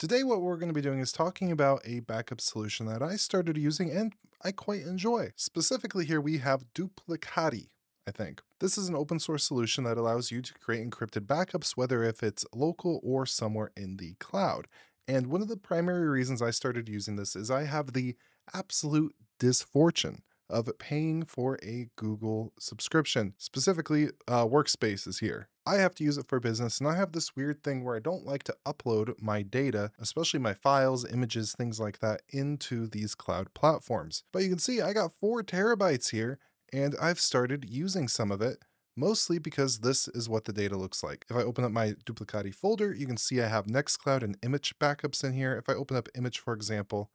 Today, what we're going to be doing is talking about a backup solution that I started using and I quite enjoy. Specifically, here we have Duplicati. I think. This is an open source solution that allows you to create encrypted backups, whether if it's local or somewhere in the cloud. And one of the primary reasons I started using this is I have the absolute disfortune of paying for a Google subscription, specifically uh, workspaces here. I have to use it for business, and I have this weird thing where I don't like to upload my data, especially my files, images, things like that, into these cloud platforms. But you can see I got four terabytes here, and I've started using some of it mostly because this is what the data looks like. If I open up my Duplicati folder, you can see I have Nextcloud and Immich backups in here. If I open up Immich, for example,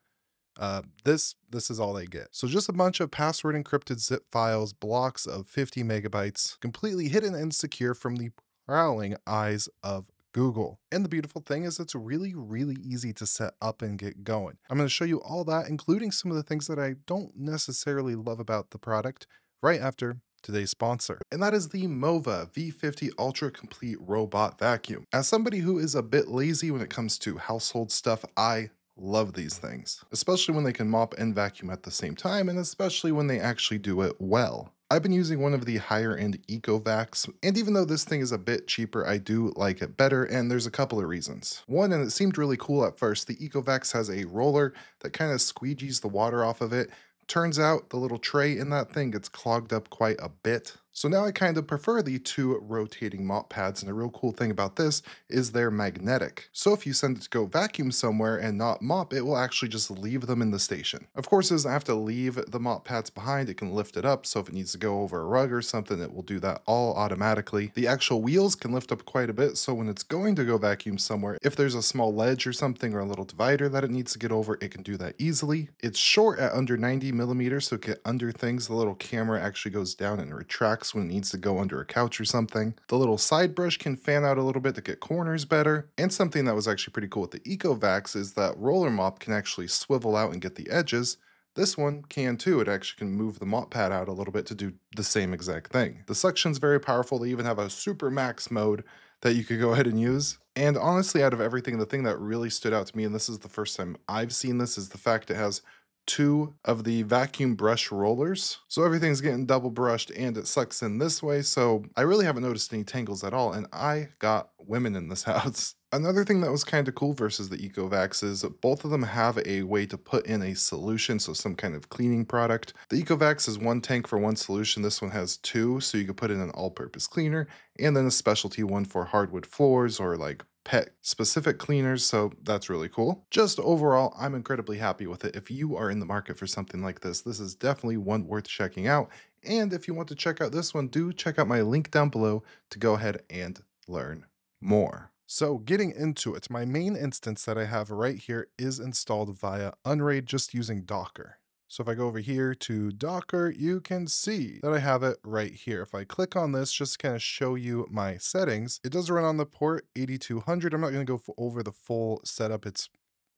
uh, this this is all they get. So just a bunch of password encrypted zip files, blocks of 50 megabytes, completely hidden and secure from the prowling eyes of Google. And the beautiful thing is it's really, really easy to set up and get going. I'm going to show you all that, including some of the things that I don't necessarily love about the product right after today's sponsor, and that is the Mova V50 Ultra Complete Robot Vacuum. As somebody who is a bit lazy when it comes to household stuff, I love these things, especially when they can mop and vacuum at the same time, and especially when they actually do it well. I've been using one of the higher end EcoVacs, and even though this thing is a bit cheaper, I do like it better, and there's a couple of reasons. One, and it seemed really cool at first, the EcoVacs has a roller that kind of squeegees the water off of it, Turns out the little tray in that thing gets clogged up quite a bit. So now I kind of prefer the two rotating mop pads and the real cool thing about this is they're magnetic. So if you send it to go vacuum somewhere and not mop, it will actually just leave them in the station. Of course, it doesn't have to leave the mop pads behind, it can lift it up, so if it needs to go over a rug or something, it will do that all automatically. The actual wheels can lift up quite a bit, so when it's going to go vacuum somewhere, if there's a small ledge or something or a little divider that it needs to get over, it can do that easily. It's short at under 90 millimeters, so get under things, the little camera actually goes down and retracts when it needs to go under a couch or something. The little side brush can fan out a little bit to get corners better. And something that was actually pretty cool with the EcoVacs is that roller mop can actually swivel out and get the edges. This one can too. It actually can move the mop pad out a little bit to do the same exact thing. The suction's very powerful. They even have a super max mode that you could go ahead and use. And honestly, out of everything, the thing that really stood out to me, and this is the first time I've seen this, is the fact it has two of the vacuum brush rollers. So everything's getting double brushed and it sucks in this way. So I really haven't noticed any tangles at all. And I got women in this house. Another thing that was kind of cool versus the EcoVacs is both of them have a way to put in a solution, so some kind of cleaning product. The EcoVacs is one tank for one solution. This one has two, so you can put in an all-purpose cleaner, and then a specialty one for hardwood floors or like pet specific cleaners, so that's really cool. Just overall, I'm incredibly happy with it. If you are in the market for something like this, this is definitely one worth checking out. And if you want to check out this one, do check out my link down below to go ahead and learn more. So getting into it, my main instance that I have right here is installed via Unraid just using Docker. So if I go over here to Docker, you can see that I have it right here. If I click on this, just to kind of show you my settings, it does run on the port 8200. I'm not going to go over the full setup. It's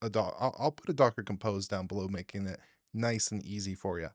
a doc. I'll, I'll put a Docker Compose down below, making it nice and easy for you.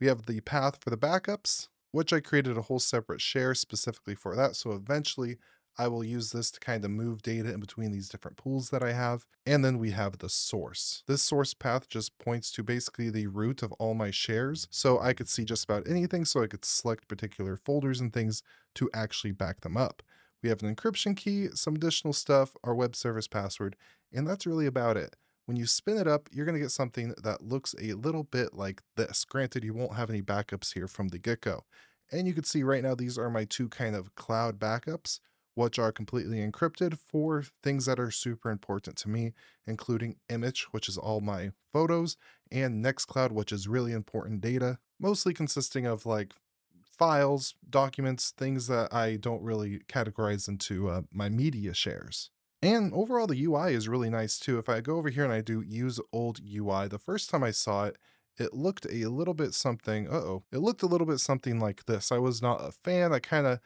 We have the path for the backups, which I created a whole separate share specifically for that. So eventually I will use this to kind of move data in between these different pools that I have. And then we have the source. This source path just points to basically the root of all my shares. So I could see just about anything. So I could select particular folders and things to actually back them up. We have an encryption key, some additional stuff, our web service password, and that's really about it. When you spin it up, you're going to get something that looks a little bit like this. Granted, you won't have any backups here from the get-go. And you can see right now, these are my two kind of cloud backups which are completely encrypted for things that are super important to me, including Immich, which is all my photos, and Nextcloud, which is really important data, mostly consisting of like files, documents, things that I don't really categorize into uh, my media shares. And overall, the UI is really nice too. If I go over here and I do use old UI, the first time I saw it, it looked a little bit something, uh oh, it looked a little bit something like this. I was not a fan. I kind of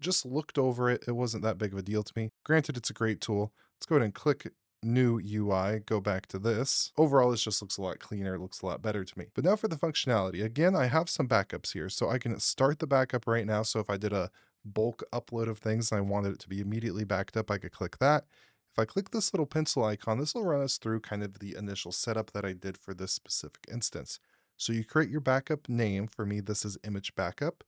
just looked over it. It wasn't that big of a deal to me. Granted, it's a great tool. Let's go ahead and click new UI, go back to this. Overall, this just looks a lot cleaner. It looks a lot better to me. But now for the functionality. Again, I have some backups here. So I can start the backup right now. So if I did a bulk upload of things and I wanted it to be immediately backed up, I could click that. If I click this little pencil icon, this will run us through kind of the initial setup that I did for this specific instance. So you create your backup name. For me, this is Immich backup.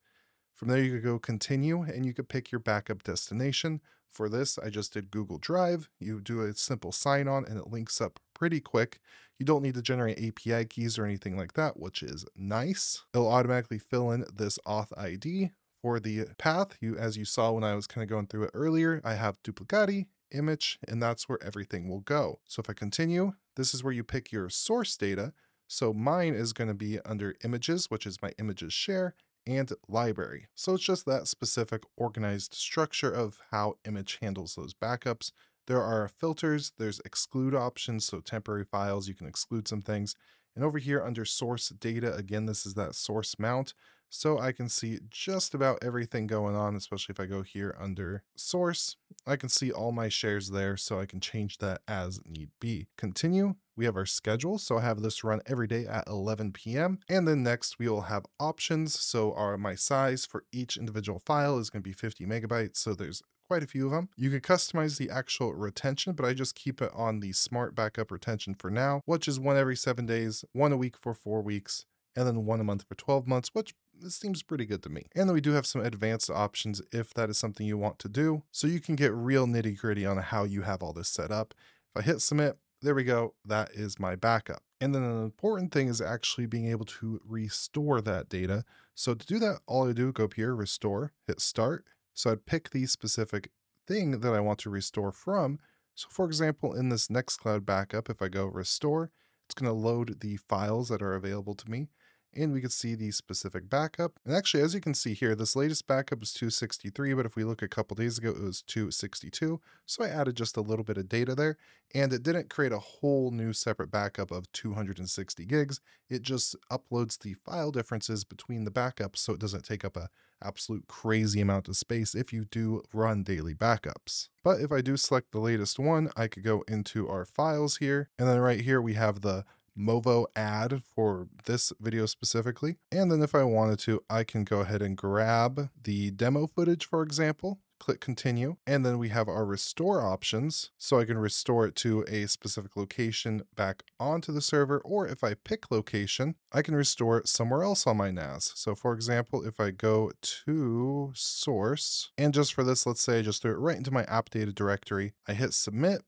From there, you could go continue and you could pick your backup destination. For this, I just did Google Drive. You do a simple sign on and it links up pretty quick. You don't need to generate API keys or anything like that, which is nice. It'll automatically fill in this auth ID. For the path, you as you saw when I was kind of going through it earlier, I have duplicati, Immich, and that's where everything will go. So if I continue, this is where you pick your source data. So mine is going to be under images, which is my images share, and library. So it's just that specific organized structure of how Immich handles those backups. There are filters, there's exclude options, so temporary files, you can exclude some things. And over here under source data, again, this is that source mount. So I can see just about everything going on, especially if I go here under source. I can see all my shares there, so I can change that as need be. Continue, we have our schedule. So I have this run every day at 11 p.m. And then next we will have options. So our my size for each individual file is going to be 50 megabytes. So there's quite a few of them. You can customize the actual retention, but I just keep it on the smart backup retention for now, which is one every seven days, one a week for four weeks, and then one a month for 12 months, which this seems pretty good to me. And then we do have some advanced options if that is something you want to do. So you can get real nitty gritty on how you have all this set up. If I hit submit, there we go. That is my backup. And then an important thing is actually being able to restore that data. So to do that, all I do, go up here, restore, hit start. So I'd pick the specific thing that I want to restore from. So for example, in this Nextcloud backup, if I go restore, it's going to load the files that are available to me and we could see the specific backup. And actually, as you can see here, this latest backup is 263, but if we look a couple days ago, it was 262. So I added just a little bit of data there, and it didn't create a whole new separate backup of 260 gigs. It just uploads the file differences between the backups so it doesn't take up a absolute crazy amount of space if you do run daily backups. But if I do select the latest one, I could go into our files here, and then right here we have the Mova ad for this video specifically. And then if I wanted to, I can go ahead and grab the demo footage, for example, click continue, and then we have our restore options. So I can restore it to a specific location back onto the server, or if I pick location, I can restore it somewhere else on my NAS. So for example, if I go to source, and just for this, let's say I just threw it right into my app data directory, I hit submit,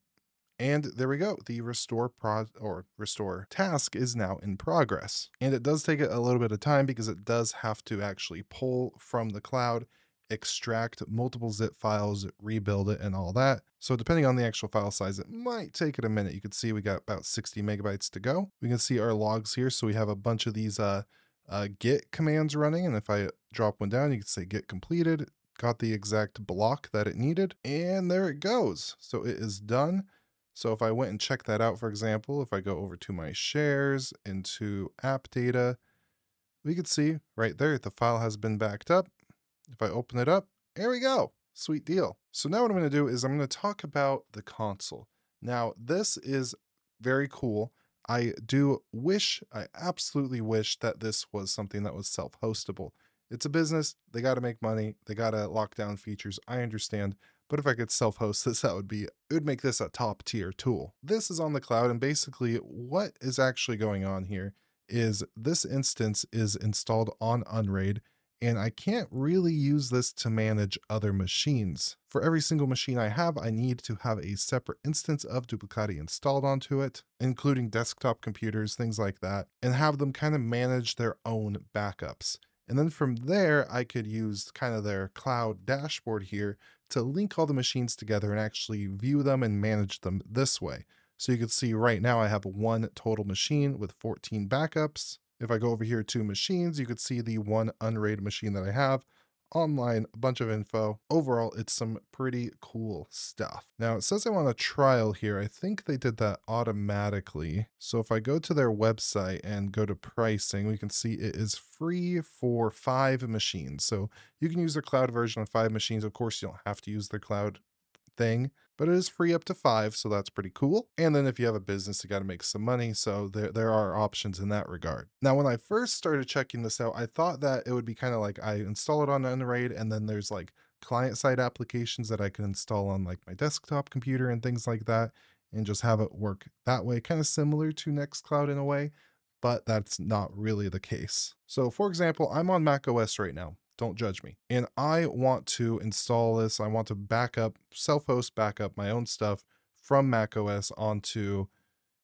and there we go. The restore pro or restore task is now in progress. And it does take a little bit of time because it does have to actually pull from the cloud, extract multiple zip files, rebuild it and all that. So depending on the actual file size, it might take it a minute. You can see we got about 60 megabytes to go. We can see our logs here. So we have a bunch of these uh, uh, git commands running. And if I drop one down, you can say git completed, got the exact block that it needed. And there it goes. So it is done. So if I went and checked that out, for example, if I go over to my shares into app data, we could see right there, the file has been backed up. If I open it up, there we go. Sweet deal. So now what I'm going to do is I'm going to talk about the console. Now, this is very cool. I do wish, I absolutely wish that this was something that was self-hostable. It's a business. They got to make money. They got to lock down features. I understand. But if I could self-host this, that would be, it would make this a top tier tool. This is on the cloud and basically what is actually going on here is this instance is installed on Unraid and I can't really use this to manage other machines. For every single machine I have, I need to have a separate instance of Duplicati installed onto it, including desktop computers, things like that, and have them kind of manage their own backups. And then from there, I could use kind of their cloud dashboard here to link all the machines together and actually view them and manage them this way. So you can see right now I have one total machine with 14 backups. If I go over here to machines, you could see the one Unraid machine that I have online, a bunch of info. Overall, it's some pretty cool stuff. Now it says I want a trial here. I think they did that automatically. So if I go to their website and go to pricing, we can see it is free for five machines. So you can use their cloud version on five machines. Of course, you don't have to use their cloud thing, but it is free up to five, so that's pretty cool. And then if you have a business, you got to make some money, so there, there are options in that regard. Now, when I first started checking this out, I thought that it would be kind of like I install it on Unraid, and then there's like client side applications that I can install on like my desktop computer and things like that and just have it work that way, kind of similar to Nextcloud in a way, but that's not really the case. So for example, I'm on Mac OS right now. Don't judge me. And I want to install this. I want to backup, self-host backup my own stuff from Mac OS onto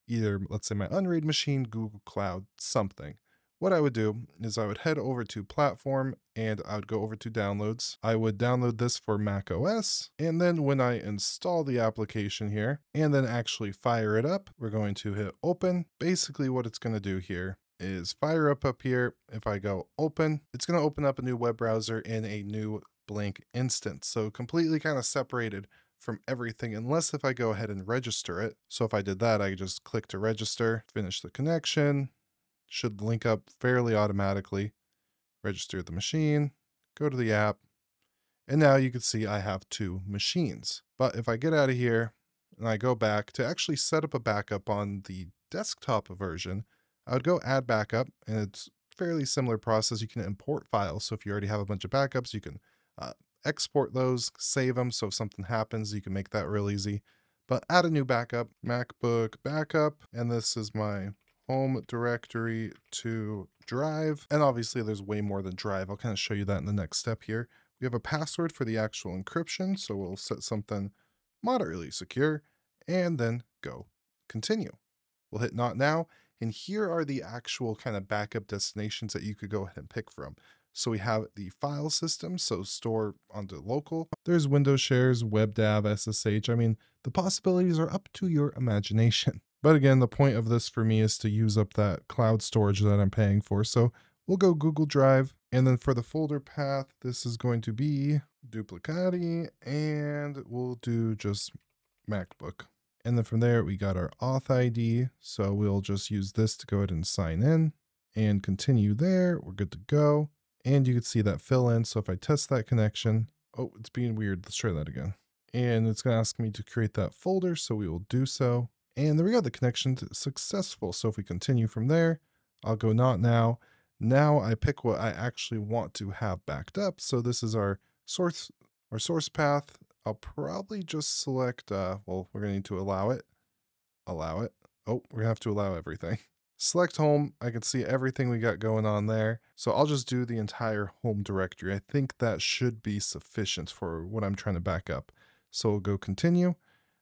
either, let's say my Unraid machine, Google Cloud, something. What I would do is I would head over to platform and I would go over to downloads. I would download this for Mac OS. And then when I install the application here and then actually fire it up, we're going to hit open. Basically what it's going to do here is fire up up here. If I go open, it's going to open up a new web browser in a new blank instance. So completely kind of separated from everything unless if I go ahead and register it. So if I did that, I just click to register, finish the connection, should link up fairly automatically. Register the machine, go to the app, and now you can see I have two machines. But if I get out of here and I go back to actually set up a backup on the desktop version, I would go add backup and it's fairly similar process. You can import files. So if you already have a bunch of backups, you can uh, export those, save them. So if something happens, you can make that real easy. But add a new backup, MacBook backup, and this is my home directory to drive. And obviously there's way more than drive. I'll kind of show you that in the next step here. We have a password for the actual encryption. So we'll set something moderately secure and then go continue. We'll hit not now. And here are the actual kind of backup destinations that you could go ahead and pick from. So we have the file system, so store onto local. There's Windows shares, WebDAV, SSH. I mean, the possibilities are up to your imagination. But again, the point of this for me is to use up that cloud storage that I'm paying for. So we'll go Google Drive. And then for the folder path, this is going to be Duplicati, and we'll do just MacBook. And then from there, we got our auth ID. So we'll just use this to go ahead and sign in and continue there. We're good to go. And you can see that fill in. So if I test that connection, oh, it's being weird. Let's try that again. And it's going to ask me to create that folder. So we will do so. And there we go, the connection successful. So if we continue from there, I'll go not now. Now I pick what I actually want to have backed up. So this is our source, our source path. I'll probably just select, uh, well, we're gonna need to allow it, allow it. Oh, we're gonna have to allow everything. Select home, I can see everything we got going on there. So I'll just do the entire home directory. I think that should be sufficient for what I'm trying to back up. So we'll go continue.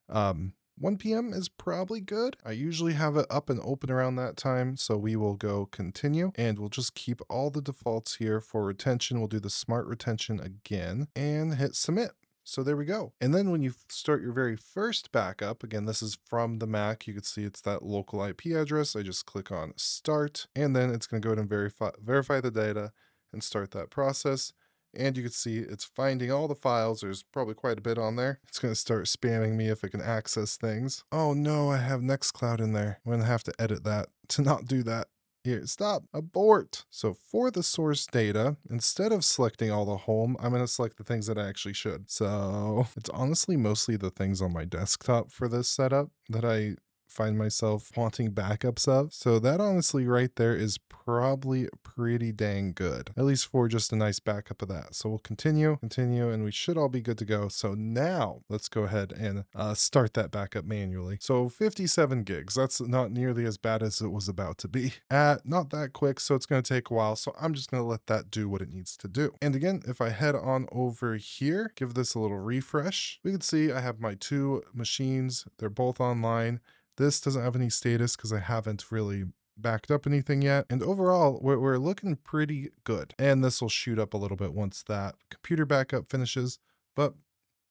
Um, 1 p.m. is probably good. I usually have it up and open around that time, so we will go continue and we'll just keep all the defaults here for retention. We'll do the smart retention again and hit submit. So there we go. And then when you start your very first backup, again, this is from the Mac, you can see it's that local IP address. I just click on start and then it's going to go ahead and verify, verify the data and start that process. And you can see it's finding all the files. There's probably quite a bit on there. It's going to start spamming me if it can access things. Oh no, I have Nextcloud in there. I'm going to have to edit that to not do that. Here, stop, abort. So for the source data, instead of selecting all the home, I'm going to select the things that I actually should. So it's honestly mostly the things on my desktop for this setup that I find myself wanting backups of. So that honestly right there is probably pretty dang good, at least for just a nice backup of that. So we'll continue, continue, and we should all be good to go. So now let's go ahead and uh, start that backup manually. So 57 gigs, that's not nearly as bad as it was about to be. At not that quick, so it's going to take a while. So I'm just going to let that do what it needs to do. And again, if I head on over here, give this a little refresh, we can see I have my two machines. They're both online. This doesn't have any status because I haven't really backed up anything yet. And overall, we're, we're looking pretty good. And this will shoot up a little bit once that computer backup finishes. But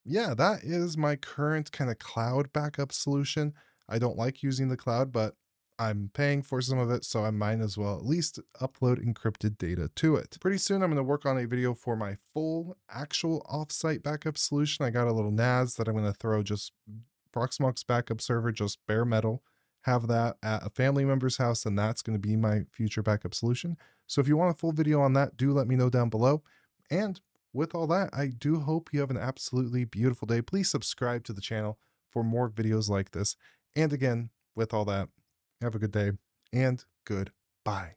yeah, that is my current kind of cloud backup solution. I don't like using the cloud, but I'm paying for some of it, so I might as well at least upload encrypted data to it. Pretty soon, I'm going to work on a video for my full actual offsite backup solution. I got a little NAS that I'm going to throw just Proxmox backup server, just bare metal. Have that at a family member's house, and that's going to be my future backup solution. So if you want a full video on that, do let me know down below. And with all that, I do hope you have an absolutely beautiful day. Please subscribe to the channel for more videos like this. And again, with all that, have a good day and goodbye.